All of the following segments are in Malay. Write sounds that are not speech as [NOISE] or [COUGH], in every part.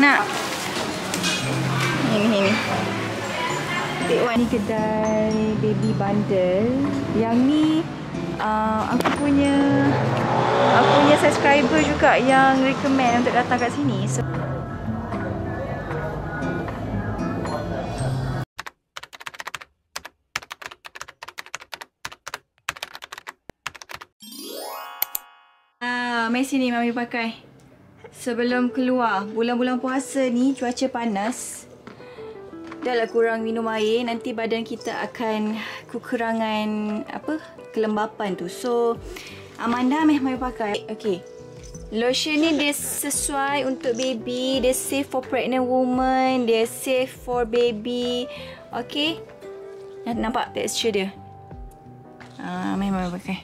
Nak. Ini ini. Ni kedai baby bundle. Yang ni uh, aku punya aku punya subscriber juga yang recommend untuk datang kat sini. So, Ah, mari sini mami pakai. Sebelum keluar, bulan-bulan puasa ni cuaca panas. Dah lah kurang minum air, nanti badan kita akan kekurangan apa? kelembapan tu. So, Amanda meh mami pakai. Okay. Lotion ni dia sesuai untuk baby, dia safe for pregnant woman, dia safe for baby. Okay. Nampak texture dia? Ah, meh mami pakai.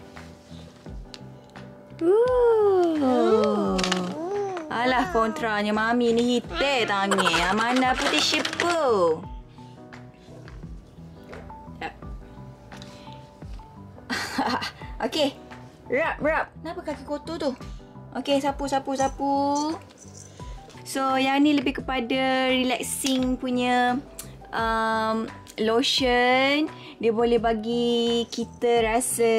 Ooh. Alah kontranya mami ni hitam tangan. Amanda putih syipu. Yep. [LAUGHS] Okey. Rap, rap. Kenapa kaki kotor tu? Okey, sapu, sapu, sapu. So, yang ni lebih kepada relaxing punya um, lotion. Dia boleh bagi kita rasa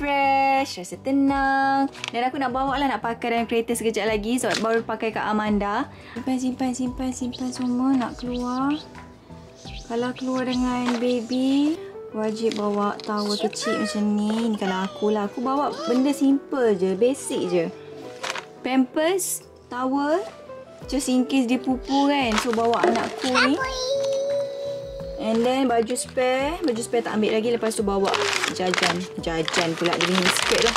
fresh, rasa tenang. Dan aku nak bawa lah nak pakai dalam kereta sekejap lagi. Sebab baru pakai kat Amanda. Simpan, simpan, simpan, simpan semua nak keluar. Kalau keluar dengan baby, wajib bawa towel kecil macam ni. Ni kalau aku lah. Aku bawa benda simple je, basic je. Pampers, towel. Just in case dia pupu kan. So bawa anakku ni. And then baju spare. Baju spare tak ambil lagi. Lepas tu bawa jajan. Jajan pula dia ni sikit lah.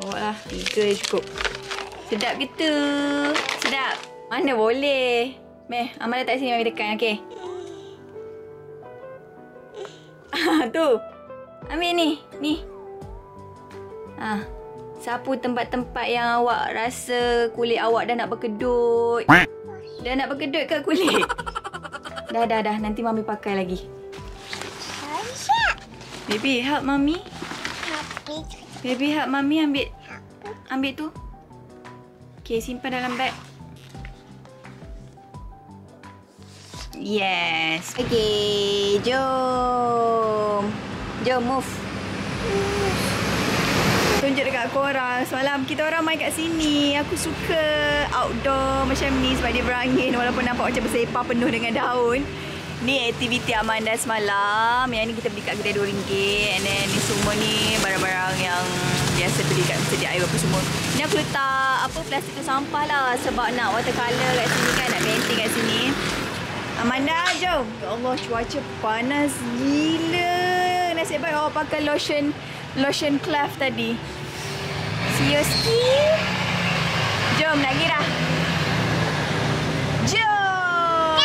Bawa lah. Tiga cukup. Sedap gitu. Sedap. Mana boleh. Meh, Amal letak sini. Mami tekan. Okay. tu. Ambil ni. Ni. Ah. Sapu tempat-tempat yang awak rasa kulit awak dah nak berkedut. Dah nak berkedut ke kulit? [LAUGHS] dah, dah, dah. Nanti Mami pakai lagi. Baby, help Mami. Baby, help Mami ambil. Ambil tu. Okay, simpan dalam beg. Yes. Okay, jom. Jom, move. Dekat korang. Semalam kita orang main kat sini. Aku suka outdoor macam ni sebab dia berangin walaupun nampak macam bersepah penuh dengan daun. Ni aktiviti Amanda semalam. Yang ni kita beli kat kedai RM2. And then ni semua ni barang-barang yang biasa beli kat sedia air apa semua. Ni aku letak apa plastik tu sampah lah sebab nak watercolor kat sini kan. Nak painting kat sini. Amanda, jom. Ya Allah, cuaca panas gila. Nasib baik awak pakai lotion lotion clef tadi. Seriously? Jom, nak pergi dah. Jom!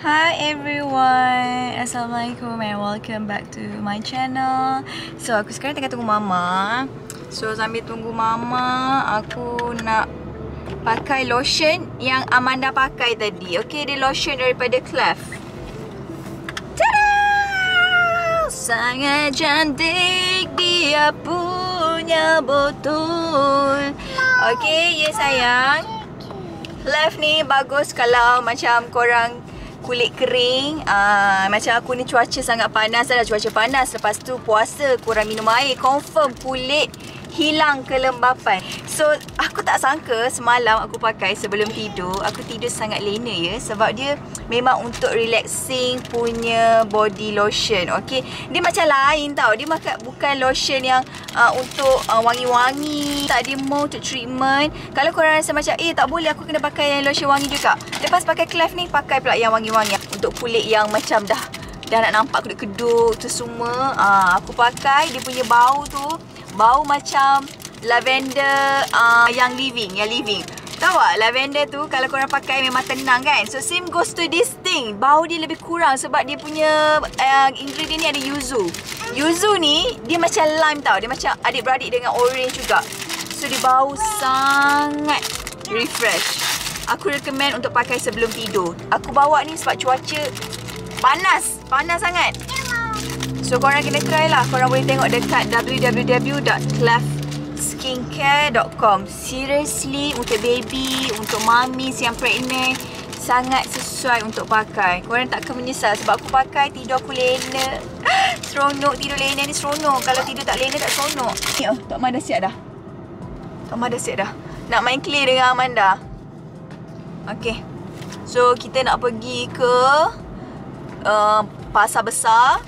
Hi everyone. Assalamualaikum and welcome back to my channel. So, aku sekarang tengah tunggu Mama. So, sambil tunggu Mama, aku nak pakai lotion yang Amanda pakai tadi. Okay, dia lotion daripada Clef. Sangat cantik dia punya botol. Okay, ya sayang. Clef ni bagus kalau macam korang kulit kering uh, Macam aku ni cuaca sangat panas Dah cuaca panas Lepas tu puasa Kurang minum air Confirm kulit hilang kelembapan. So, aku tak sangka semalam aku pakai sebelum tidur, aku tidur sangat lena ya sebab dia memang untuk relaxing punya body lotion. Okay, dia macam lain tau. Dia makan bukan lotion yang uh, untuk uh, wangi-wangi. Tak dia more untuk treatment. Kalau korang rasa macam eh tak boleh aku kena pakai yang lotion wangi juga. Lepas pakai Clef ni pakai pula yang wangi-wangi untuk kulit yang macam dah dah nak nampak kedut-kedut tu semua. Uh, aku pakai dia punya bau tu bau macam lavender uh, yang living, yang living. Tahu tak lavender tu kalau korang pakai memang tenang kan. So same goes to this thing. Bau dia lebih kurang sebab dia punya uh, ingredient ni ada yuzu. Yuzu ni dia macam lime tau. Dia macam adik-beradik dengan orange juga. So dia bau sangat refresh. Aku recommend untuk pakai sebelum tidur. Aku bawa ni sebab cuaca panas. Panas sangat. So korang kena try lah. Korang boleh tengok dekat www.clef skincare.com Seriously untuk baby, untuk mamis yang pregnant Sangat sesuai untuk pakai. Korang tak akan menyesal sebab aku pakai tidur aku lena. [GASPS] Seronok tidur lena ni seronok. Kalau tidur tak lena tak seronok. Oh, Tok Amanda siap dah. Tok Amanda siap dah. Nak main clay dengan Amanda? Okay So kita nak pergi ke uh, Pasar besar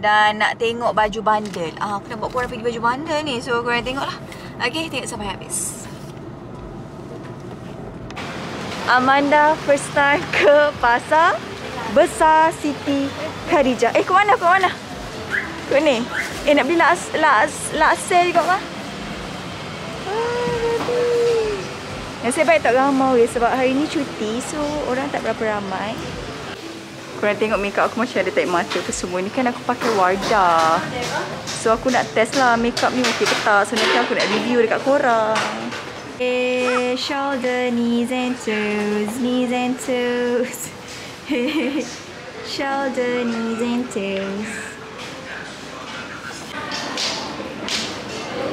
dan nak tengok baju bandel. Ah, aku nak buat korang pergi baju bandel ni. So, korang tengoklah. Okay, tengok sampai habis. Amanda first time [LAUGHS] ke pasar besar Siti Khadijah. Eh, ke mana? Ke mana? Ke ni? Eh, nak beli last, last, last sale juga kan? Nasib baik tak ramai sebab hari ni cuti so orang tak berapa ramai. Korang tengok makeup aku macam ada taik mata ke semua. Ni kan aku pakai Wardah. So aku nak test lah makeup ni okey ke tak. So nanti aku nak review dekat korang. Okay, shoulder, knees and toes, knees and toes. [LAUGHS] shoulder, knees and toes.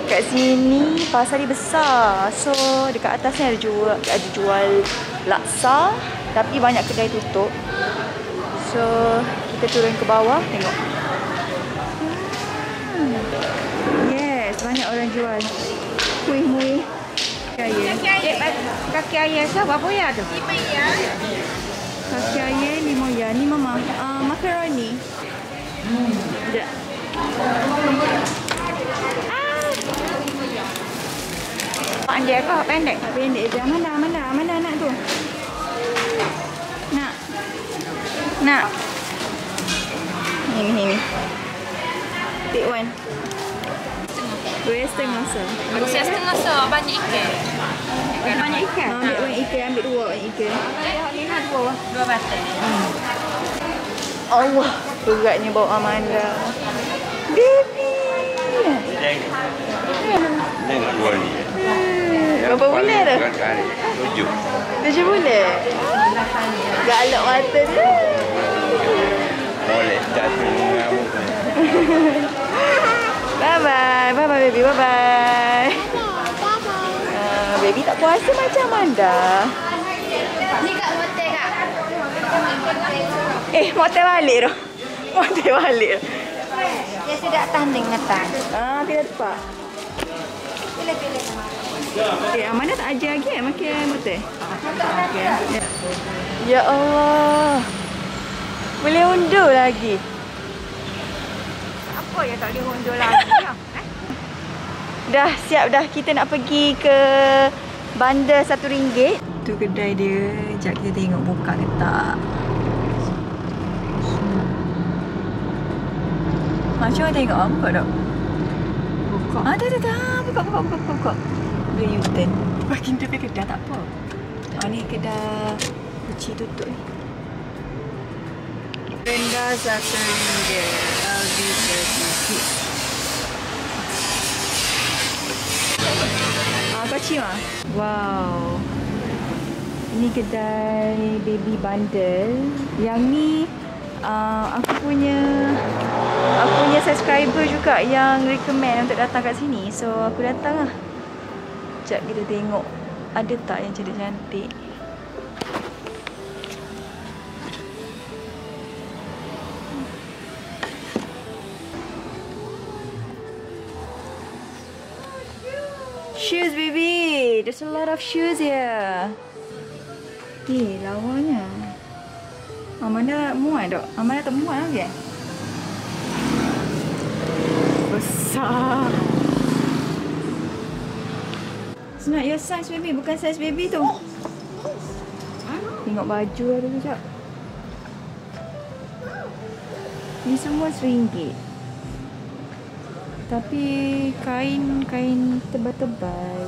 Kat sini pasar ni besar. So dekat atas ni ada jual, ada jual laksa. Tapi banyak kedai tutup. So kita turun ke bawah tengok. Hmm. Yes, banyak orang jual. Kuih muih. Kaki ayam. Kaki ayam tu berapa ya tu? Lima ya. Kaki ayam lima ya. Ni mama. Uh, makaroni. Hmm. Ya. Panjang ke pendek? Pendek je. Mana, mana, mana anak tu? Nak. Ini, ini. Big one. Dua setengah so. Dua setengah so. Banyak ikan. Banyak ikan? Ha, ambil banyak ikan. Ambil dua banyak ikan. Lima dua. Dua batal. Hmm. Allah. Beratnya bawa Amanda. Baby. Tengok dua ni. Berapa bulan tu? Tujuh. Tujuh bulan? Galak mata dia. Boleh jatuh mengamuk. [LAUGHS] bye bye. Bye bye baby. Bye bye. Uh, baby tak puasa macam Amanda. Ni kat hotel kak. Eh, motel balik tu. [LAUGHS] Motel balik. Dia sudah tanding atas. Ah, tidak tepat. Pilih-pilih. Eh, Amanda tak ajar lagi eh makan motel? Okay. Ya. ya Allah. Boleh undur lagi. Apa yang tak boleh undur lagi? ya? Dah siap dah kita nak pergi ke bandar satu ringgit. Tu kedai dia. Sekejap kita tengok buka ke tak. Ha, cuba tengok. Ha, buka tak? Buka. Ah, dah, dah, dah. Buka, buka, buka, buka. buka. Boleh U-turn. Tepi kedai tak apa. Oh, ni kedai kuci tutup ni. Rendah satu ringgit. LD 30 Ah, kau cium ah? Wow. Ini kedai baby bundle. Yang ni uh, aku punya aku punya subscriber juga yang recommend untuk datang kat sini. So aku datang lah. Sekejap kita tengok ada tak yang cantik-cantik. There's a lot of shoes here. Eh, lawanya. Amanda muat tak? Amanda tak muat lagi eh? Besar. It's not your size baby. Bukan size baby tu. Tengok baju ada sekejap. Ni semua RM1. Tapi kain-kain tebal-tebal.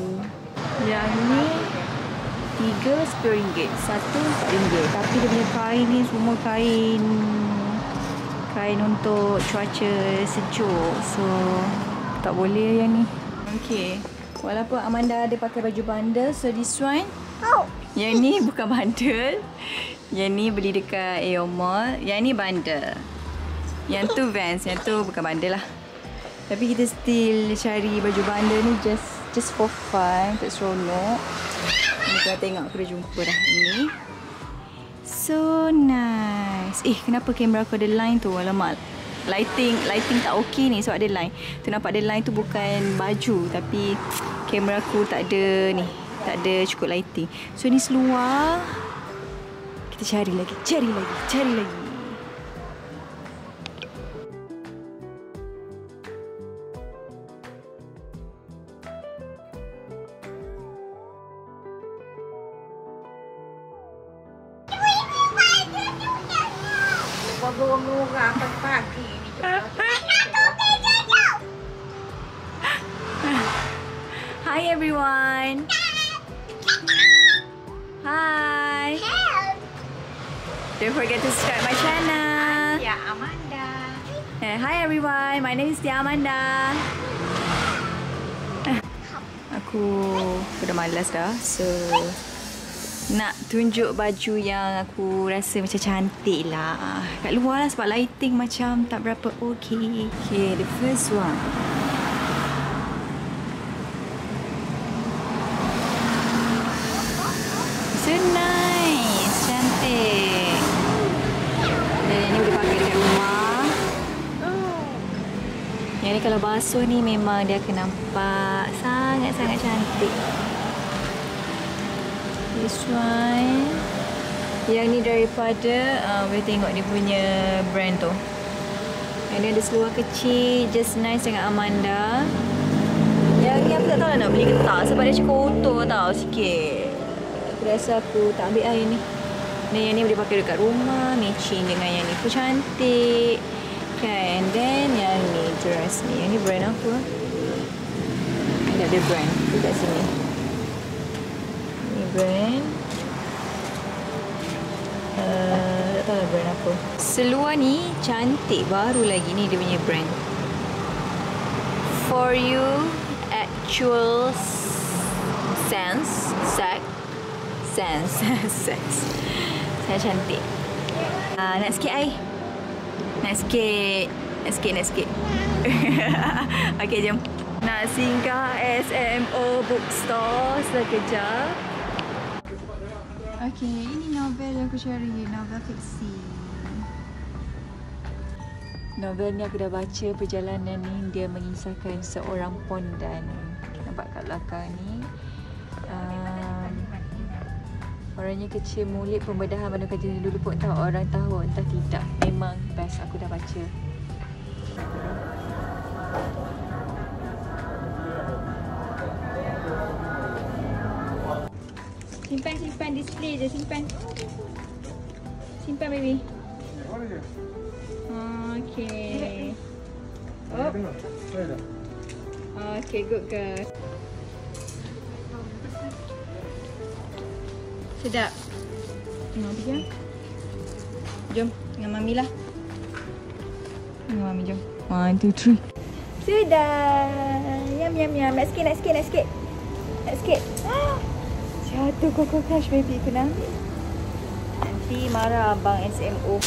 Yang ni tiga sepuluh ringgit, satu ringgit. Tapi dia punya kain ni semua kain kain untuk cuaca sejuk. So tak boleh yang ni. Okay. Walaupun Amanda ada pakai baju bundle, so this one. Oh. Yang ni bukan [LAUGHS] bundle. Yang ni beli dekat AO Mall. Yang ni bundle. Yang tu Vans, yang tu bukan bundle lah. Tapi kita still cari baju bundle ni just just for fun untuk seronok. Ni kau tengok aku jumpa dah ni. So nice. Eh kenapa kamera aku ada line tu? Alamak. Lighting lighting tak okey ni sebab ada line. Tu nampak ada line tu bukan baju tapi kamera aku tak ada ni. Tak ada cukup lighting. So ni seluar. Kita cari lagi, cari lagi, cari lagi. Don't forget to subscribe my channel. Ya, Amanda. Eh, hi everyone, my name is Tia Amanda. [LAUGHS] Aku aku dah malas dah. So nak tunjuk baju yang aku rasa macam cantik lah. Kat luar lah sebab lighting macam tak berapa okay. Okay, the first one. So nice, cantik. Dan yang ni boleh pakai dekat rumah. Yang ni kalau basuh ni memang dia akan nampak sangat-sangat cantik. This one. Yang ni daripada, uh, boleh tengok dia punya brand tu. Yang ni ada seluar kecil, just nice dengan Amanda. Yang ni aku tak tahu lah nak beli ke tak sebab dia macam kotor tau sikit. Aku rasa aku tak ambil air ni. Ni yang ni boleh pakai dekat rumah, matching dengan yang ni pun cantik. Kan, and then yang ni dress ni. Yang ni brand apa? Ada ada brand dekat sini. Ni brand. Uh, tak tahu lah brand apa. Seluar ni cantik baru lagi ni dia punya brand. For you actual sense sex sense [LAUGHS] sex saya cantik uh, nak sikit air nak sikit nak sikit nak sikit [LAUGHS] okay jom nak singgah SMO bookstore sekejap Okay, ini novel yang aku cari, novel fiksi. Novel ni aku dah baca perjalanan ni dia mengisahkan seorang pondan. Nampak kat belakang ni. Um, orangnya kecil mulik pembedahan pada kerja dulu pun tahu orang tahu entah tidak. Memang best aku dah baca. Simpan simpan display je simpan. Simpan baby. Okay. Oh. Okay, good girl. Sedap. Mama pergi ah. Jom, dengan Mami lah. Dengan Mami, jom. One, two, three. Sudah. Yum, yum, yum. Nak sikit, nak sikit, nak sikit. Nak sikit. Ah. Jatuh Coco Crush baby. Kena ambil. Nanti marah abang SMO.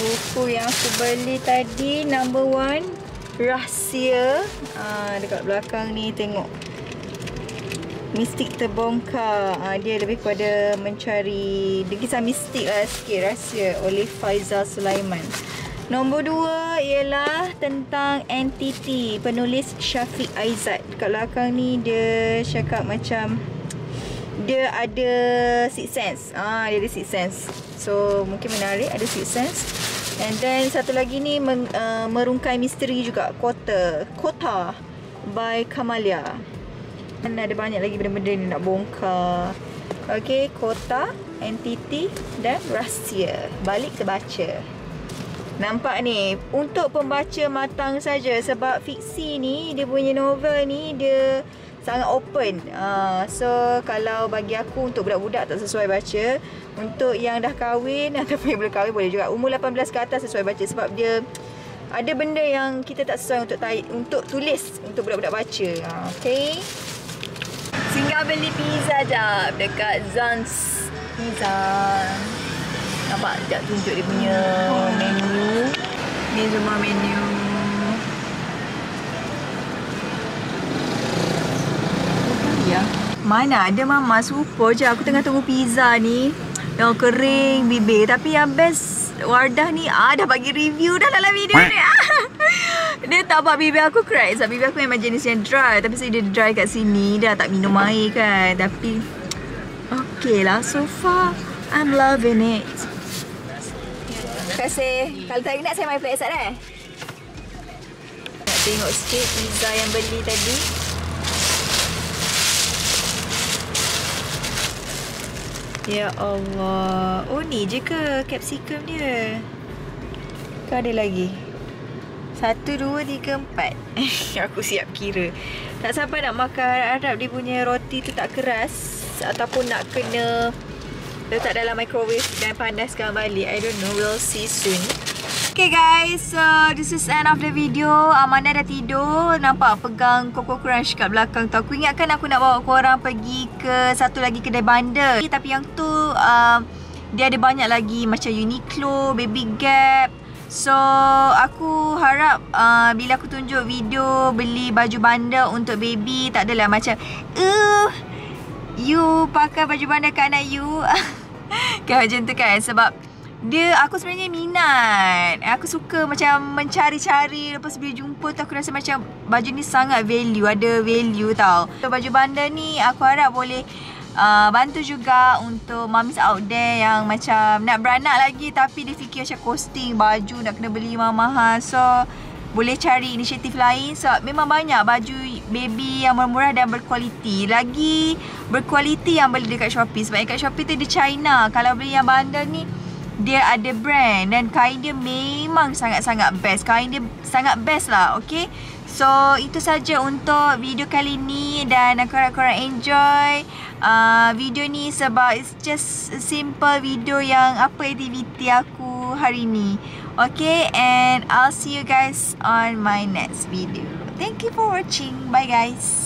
Buku yang aku beli tadi, number one. Rahsia. Ah, dekat belakang ni, tengok. Mistik terbongkar. Ha, dia lebih kepada mencari dia kisah mistik lah sikit rahsia oleh Faizal Sulaiman. Nombor dua ialah tentang entiti penulis Syafiq Aizat. Dekat belakang ni dia cakap macam dia ada six sense. Ah, dia ada six sense. So mungkin menarik ada six sense. And then satu lagi ni meng, uh, merungkai misteri juga Kota Kota by Kamalia. Dan ada banyak lagi benda-benda ni nak bongkar. Okay, kota, entiti dan rahsia. Balik kita baca. Nampak ni, untuk pembaca matang saja sebab fiksi ni, dia punya novel ni, dia sangat open. Uh, so, kalau bagi aku untuk budak-budak tak sesuai baca. Untuk yang dah kahwin [LAUGHS] ataupun yang belum kahwin boleh juga. Umur 18 ke atas sesuai baca sebab dia ada benda yang kita tak sesuai untuk untuk tulis untuk budak-budak baca. Uh, okay. Singgah beli pizza jap dekat Zans Pizza. Nampak sekejap tunjuk dia punya menu. Ni semua menu. Mana ada mama super je. Aku tengah tunggu pizza ni. Yang kering bibir. Tapi yang best Wardah ni ah, Dah bagi review dah dalam video ni Dia tak buat bibir aku crack Sebab bibir aku memang jenis yang dry Tapi saya dia dry kat sini Dia tak minum air kan Tapi Okay lah so far I'm loving it Terima kasih Kalau tak ingat saya main play Asad eh Nak tengok sikit pizza yang beli tadi Ya Allah. Oh ni je ke capsicum dia? Ke ada lagi? Satu, dua, tiga, empat. [LAUGHS] Aku siap kira. Tak sabar nak makan. Harap dia punya roti tu tak keras. Ataupun nak kena letak dalam microwave dan panaskan balik. I don't know. We'll see soon. Okay guys, so this is end of the video. Amanda dah tidur. Nampak pegang Coco Crunch kat belakang tu. Aku ingatkan aku nak bawa korang pergi ke satu lagi kedai bandar. Tapi yang tu, uh, dia ada banyak lagi macam Uniqlo, Baby Gap. So, aku harap uh, bila aku tunjuk video beli baju bandar untuk baby, tak adalah macam, uh, you pakai baju bandar kat anak you. [LAUGHS] kan macam tu kan. Sebab dia aku sebenarnya minat. Aku suka macam mencari-cari lepas bila jumpa tu aku rasa macam baju ni sangat value, ada value tau. So, baju bandar ni aku harap boleh uh, bantu juga untuk mamis out there yang macam nak beranak lagi tapi dia fikir macam costing baju nak kena beli mahal-mahal. So boleh cari inisiatif lain sebab so, memang banyak baju baby yang murah-murah dan berkualiti. Lagi berkualiti yang beli dekat Shopee sebab dekat Shopee tu dia China. Kalau beli yang bandar ni dia ada brand dan kain dia memang sangat-sangat best. Kain dia sangat best lah, okay? So, itu saja untuk video kali ni dan aku harap korang enjoy uh, video ni sebab it's just simple video yang apa aktiviti aku hari ni. Okay, and I'll see you guys on my next video. Thank you for watching. Bye guys.